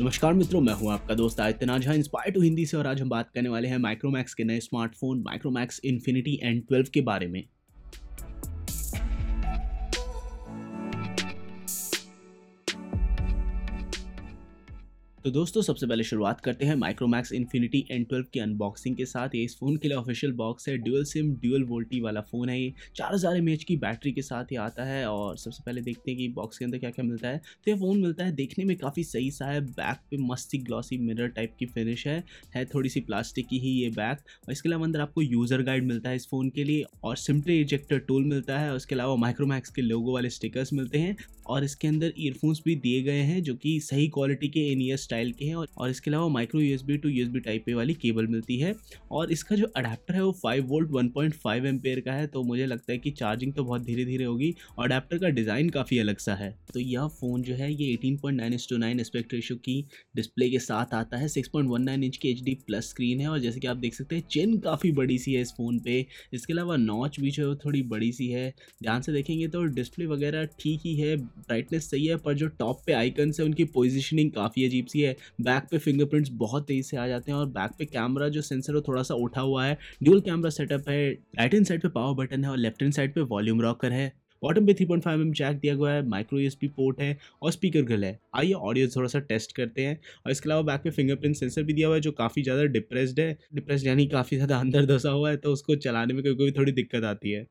नमस्कार मित्रों, मैं हूँ आपका दोस्त आदित्य नाझा। इंस्पायर टू हिंदी से और आज हम बात करने वाले हैं माइक्रोमैक्स के नए स्मार्टफ़ोन माइक्रोमैक्स इन्फिनिटी एंड 12 के बारे में। तो दोस्तों, सबसे पहले शुरुआत करते हैं माइक्रोमैक्स इन्फिनिटी एन ट्वेल्व की अनबॉक्सिंग के साथ। ये इस फ़ोन के लिए ऑफिशियल बॉक्स है। ड्यूअल सिम ड्यूअल वोल्टी वाला फ़ोन है ये। चार हज़ार एम की बैटरी के साथ ही आता है और सबसे पहले देखते हैं कि बॉक्स के अंदर क्या क्या मिलता है। तो ये फ़ोन मिलता है देखने में काफ़ी सही सा है। बैक पे मस्ती ग्लॉसी मिरर टाइप की फिनिश है। है थोड़ी सी प्लास्टिक की ही ये बैक और इसके अलावा अंदर आपको यूज़र गाइड मिलता है इस फ़ोन के लिए। और सिम्पली इजेक्टर टूल मिलता है। उसके अलावा माइक्रोमैक्स के लोगो वाले स्टिकर्स मिलते हैं। और इसके अंदर ईयरफोन्स भी दिए गए हैं जो कि सही क्वालिटी के ईयर स्टाइल के हैं और और इसके अलावा micro USB to USB type A वाली केबल मिलती है। और इसका जो अडेप्टर है वो five volt one point five ampere का है तो मुझे लगता है कि चार्जिंग तो बहुत धीरे धीरे होगी और अडेप्टर का डिज़ाइन काफ़ी अलग सा है। तो यह फ़ोन जो है, ये eighteen point nine to nine aspect ratio की डिस्प्ले के साथ आता है। 6.19 इंच की एच डी प्लस स्क्रीन है और जैसे कि आप देख सकते हैं चिन काफ़ी बड़ी सी है इस फ़ोन पे। इसके अलावा नॉच भी जो है, वो थोड़ी बड़ी सी है। ध्यान से देखेंगे तो डिस्प्ले वगैरह ठीक ही है ब्राइटनेस सही है, पर जो टॉप पे आइकन्स है, उनकी पोजिशनिंग काफ़ी अजीब सी है। बैक पे फिंगरप्रिंट्स बहुत तेज़ी से आ जाते हैं और बैक पे कैमरा जो सेंसर है थोड़ा सा उठा हुआ है। ड्यूल कैमरा सेटअप है राइट हैंड साइड पे पावर बटन है और लेफ़्ट हैंड साइड पे वॉल्यूम रॉकर है। बॉटम पे 3.5 पॉइंट mm जैक दिया गया है माइक्रो यूएसबी पोर्ट है और स्पीकर ग्रिल है। आइए ऑडियो थोड़ा सा टेस्ट करते हैं और इसके अलावा बैक पे फिंगरप्रिंट सेंसर भी दिया हुआ है जो काफ़ी ज़्यादा डिप्रेस्ड है। डिप्रेस्ड यानी काफ़ी ज़्यादा अंदर धसा हुआ है तो उसको चलाने में कोई कोई थोड़ी दिक्कत आती है।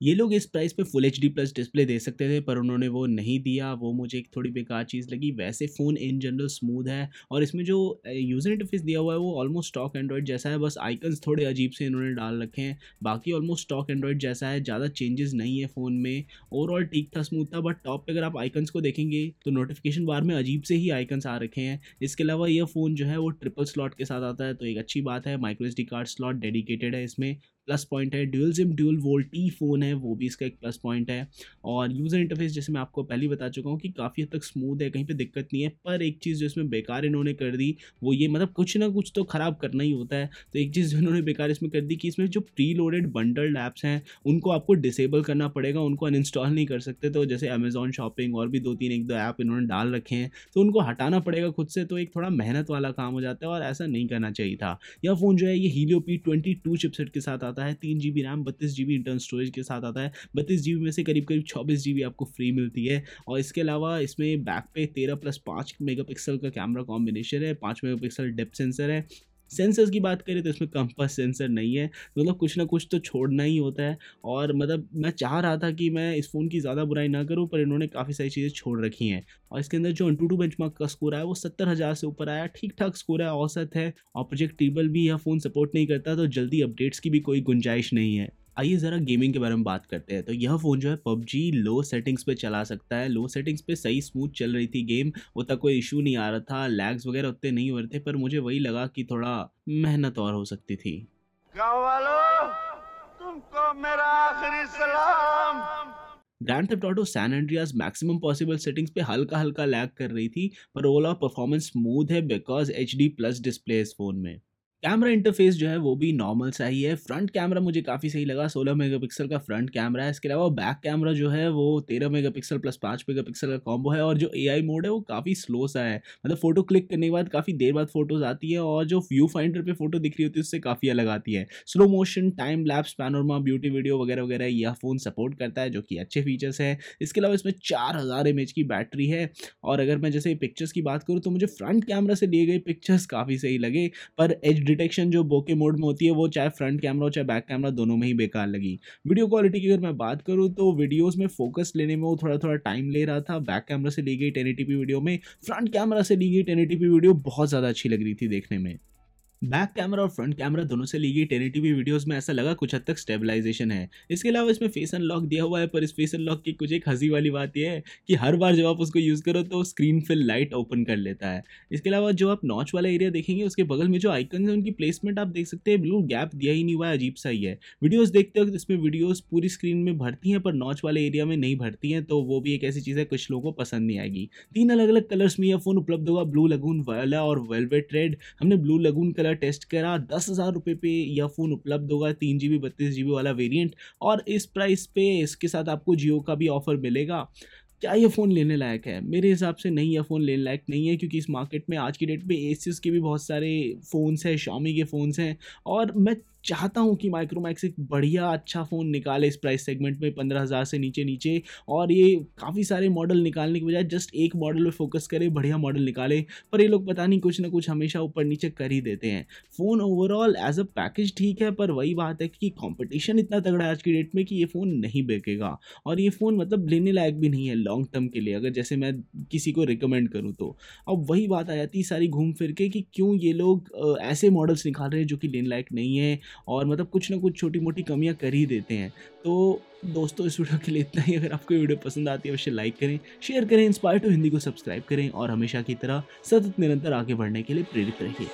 ये लोग इस प्राइस पे full H D plus display दे सकते थे, पर उन्होंने वो नहीं दिया। वो मुझे एक थोड़ी बेकार चीज़ लगी। वैसे फ़ोन इन जनरल स्मूथ है और इसमें जो यूज़र इंटरफेस दिया हुआ है, वो ऑलमोस्ट स्टॉक एंड्रॉयड जैसा है। बस आइकन्स थोड़े अजीब से इन्होंने डाल रखे हैं। बाकी ऑलमोस्ट स्टॉक एंड्रॉयड जैसा है। ज़्यादा चेंजेस नहीं है फ़ोन में। ओवरऑल ठीक था स्मूथ था बट टॉप पर अगर आप आइकन्स को देखेंगे तो नोटिफिकेशन बार में अजीब से ही आइकन्स आ रखे हैं। इसके अलावा यह फ़ोन जो है, वो ट्रिपल स्लॉट के साथ आता है तो एक अच्छी बात है। Micro S D card slot dedicated है इसमें। प्लस पॉइंट है। Dual SIM dual VoLTE phone है, वो भी इसका एक प्लस पॉइंट है। और यूज़र इंटरफेस जैसे मैं आपको पहले बता चुका हूँ कि काफ़ी हद तक स्मूथ है, कहीं पर दिक्कत नहीं है। पर एक चीज़ जो इसमें बेकार इन्होंने कर दी, वो ये मतलब कुछ ना कुछ तो ख़राब करना ही होता है। तो एक चीज़ इन्होंने बेकार इसमें कर दी कि इसमें जो प्री लोडेड बंडल्ड ऐप्स हैं, उनको आपको डिसेबल करना पड़ेगा, उनको अनइंस्टॉल नहीं कर सकते। तो जैसे अमेजॉन शॉपिंग और भी दो तीन एक दो ऐप इन्होंने डाल रखे हैं तो उनको हटाना पड़ेगा खुद से तो एक थोड़ा मेहनत वाला काम हो जाता है और ऐसा नहीं करना चाहिए था। यह फ़ोन जो है, ये Helio P twenty two chipset के साथ आता है, तीन जी बी रैम बत्तीस जी इंटरनल स्टोरेज के साथ आता है। बत्तीस जीबी में से करीब करीब चौबीस जी आपको फ्री मिलती है। और इसके अलावा इसमें बैक पे तेरह प्लस पाँच मेगापिक्सल का कैमरा कॉम्बिनेशन है, पाँच मेगापिक्सल डेप सेंसर है सेंसर्स की बात करें तो इसमें कंपास सेंसर नहीं है। मतलब कुछ ना कुछ तो छोड़ना ही होता है। और मतलब मैं चाह रहा था कि मैं इस फ़ोन की ज़्यादा बुराई ना करूँ, पर इन्होंने काफ़ी सारी चीज़ें छोड़ रखी हैं। और इसके अंदर जो टू टू बेंच का स्कोर आया, वो सत्तर हज़ार से ऊपर आया। ठीक ठाक स्कोर है, औसत है और प्रोजेक्ट टेबल भी यह फ़ोन सपोर्ट नहीं करता तो जल्दी अपडेट्स की भी कोई गुंजाइश नहीं है। आइए ज़रा गेमिंग के बारे में बात करते हैं। तो यह फ़ोन जो है पबजी लो सेटिंग्स पे चला सकता है। लो सेटिंग्स पे सही स्मूथ चल रही थी गेम उतना कोई इशू नहीं आ रहा था। लैग्स वगैरह उतने नहीं हो रहे थे पर मुझे वही लगा कि थोड़ा मेहनत और हो सकती थी। तुमको मेरा आखिरी सलाम। Grand Theft Auto San Andreas maximum possible settings पे हल्का हल्का लैग कर रही थी पर ओवरऑल परफॉर्मेंस स्मूथ है because H D plus display इस फ़ोन में। कैमरा इंटरफेस जो है वो भी नॉर्मल सा ही है। फ्रंट कैमरा मुझे काफ़ी सही लगा। 16 मेगापिक्सल का फ्रंट कैमरा है। इसके अलावा बैक कैमरा जो है वो 13 मेगापिक्सल प्लस 5 मेगापिक्सल का कॉम्बो है। और जो एआई मोड है वो काफ़ी स्लो सा है। मतलब फ़ोटो क्लिक करने के बाद काफ़ी देर बाद फ़ोटोज़ आती है और जो व्यू फाइंडर पर फ़ोटो दिख रही होती है उससे काफ़ी अलग आती है। Slow motion time lapse panorama beauty video वगैरह वगैरह यह फ़ोन सपोर्ट करता है जो कि अच्छे फीचर्स हैं। इसके अलावा इसमें चार हज़ार एम की बैटरी है। और अगर मैं जैसे पिक्चर्स की बात करूँ तो मुझे फ्रंट कैमरा से लिए गए पिक्चर्स काफ़ी सही लगे। पर एच डिटेक्शन जो बोके मोड में होती है, वो चाहे फ्रंट कैमरा हो, चाहे बैक कैमरा दोनों में ही बेकार लगी। वीडियो क्वालिटी की अगर मैं बात करूँ तो वीडियोस में फोकस लेने में वो थोड़ा थोड़ा टाइम ले रहा था। बैक कैमरा से ली गई टेन वीडियो में फ्रंट कैमरा से ली गई टेन वीडियो बहुत ज़्यादा अच्छी लग रही थी देखने में। बैक कैमरा और फ्रंट कैमरा दोनों से ली गई टेन वीडियोस में ऐसा लगा कुछ हद तक स्टेबलाइजेशन है। इसके अलावा इसमें फेस अनलॉक दिया हुआ है, पर इस फेस अनलॉक की कुछ एक हँसी वाली बात यह है कि हर बार जब आप उसको यूज़ करो तो स्क्रीन फिल लाइट ओपन कर लेता है। इसके अलावा जो आप नॉच वाला एरिया देखेंगे, उसके बगल में जो आइकन है, उनकी प्लेसमेंट आप देख सकते हैं ब्लू गैप दिया ही नहीं हुआ है, अजीब सा ही है। वीडियोज़ देखते वक्त इसमें वीडियोज़ पूरी स्क्रीन में भरती हैं, पर नॉच वाले एरिया में नहीं भरती हैं तो वो भी एक ऐसी चीज़ है, कुछ लोगों को पसंद नहीं आएगी। तीन अलग अलग कलर्स में यह फ़ोन उपलब्ध होगा, ब्लू लगून वाला और वेलवेट रेड। हमने ब्लू लगून कलर टेस्ट करा दस हज़ार रुपये पे यह फ़ोन उपलब्ध होगा तीन जी बी बत्तीस जी बी वाला वेरियंट और इस प्राइस पे इसके साथ आपको जियो का भी ऑफ़र मिलेगा क्या ये फ़ोन लेने लायक है? मेरे हिसाब से नहीं यह फ़ोन लेने लायक नहीं है क्योंकि इस मार्केट में आज की डेट में एसीस के भी बहुत सारे फ़ोन्स हैं, शामी के फ़ोन्स हैं और मैं चाहता हूँ कि माइक्रोमैक्स एक बढ़िया अच्छा फ़ोन निकाले इस प्राइस सेगमेंट में 15,000 से नीचे-नीचे और ये काफ़ी सारे मॉडल निकालने के बजाय जस्ट एक मॉडल पे फ़ोकस करे, बढ़िया मॉडल निकाले। पर ये लोग पता नहीं कुछ ना कुछ हमेशा ऊपर-नीचे कर ही देते हैं। Phone overall as a package ठीक है पर वही बात है कि कॉम्पिटिशन इतना तगड़ा है आज की डेट में कि ये फ़ोन नहीं बिकेगा और ये फ़ोन मतलब लेने लायक भी नहीं है लॉन्ग टर्म के लिए अगर जैसे मैं किसी को रिकमेंड करूँ तो। अब वही बात आ जाती है सारी घूम फिर के कि क्यों ये लोग ऐसे मॉडल्स निकाल रहे हैं जो कि लेने लायक नहीं है और मतलब कुछ ना कुछ छोटी-मोटी कमियाँ कर ही देते हैं। तो दोस्तों इस वीडियो के लिए इतना ही। अगर आपको वीडियो पसंद आती है अवश्य लाइक करें, शेयर करें, इंस्पायर टू हिंदी को सब्सक्राइब करें और हमेशा की तरह सतत निरंतर आगे बढ़ने के लिए प्रेरित रहिए।